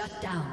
Shut down.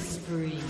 Killing spree.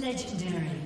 Legendary.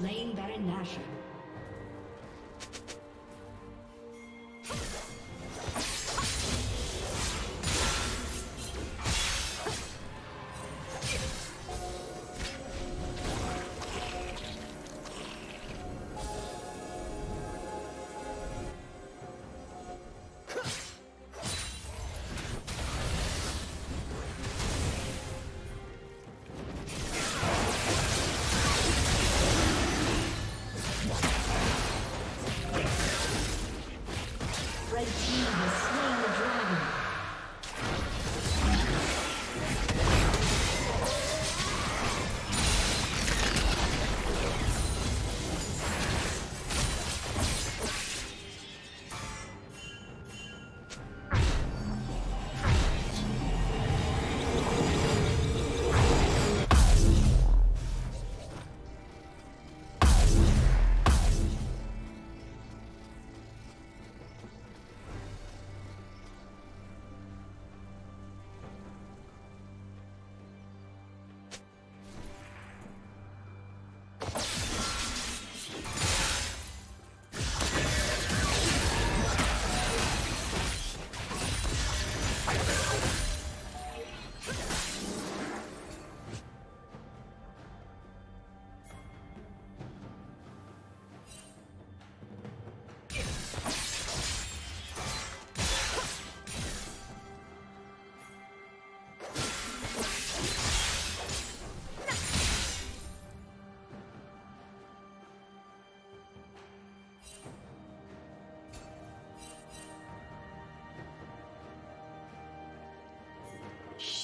slain Baron Nashor.